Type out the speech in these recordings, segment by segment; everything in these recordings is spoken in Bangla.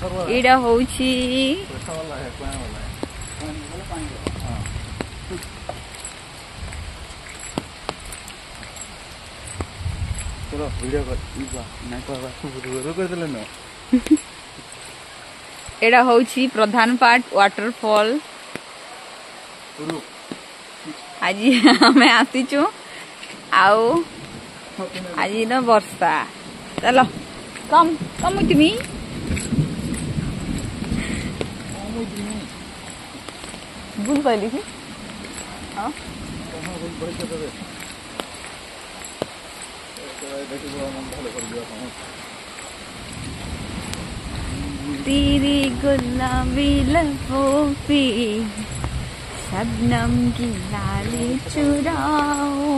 ଏଇଟା ହେଉଛି ଏଇଟା ହେଉଛି ପ୍ରଧାନ ପାଟ ୱାଟରଫଲ ଆଜି ଆମେ ଆସିଛୁ ଆଉ ଆଜିର ବର୍ଷା ଚାଲ କମ୍ କମ୍ କି गुड वाली ही हाँ तेरी गुलाबी लबों पे सबनम की लाली चुराओ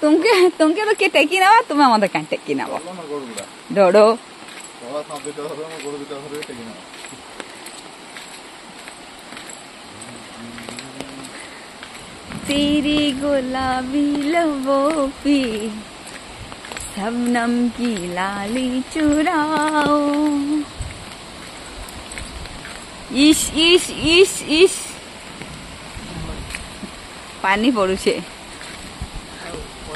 তোমাকে তোমাকে তো কে টেকি নেওয়া তুমি আমাদের কেন টেকি নেবো গোলাবি লবো পি সবনম কি ইস ইস ইস ইস পানি পড়ুছে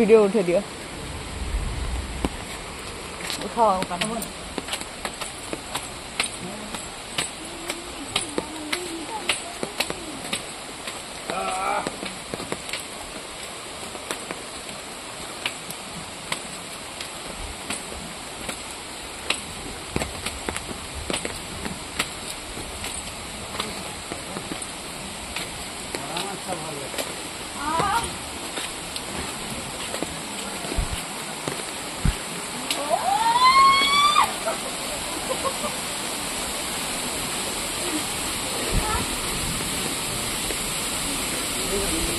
ভিডিঅ' উঠাই দিয়া উঠাওঁ কাম Yeah.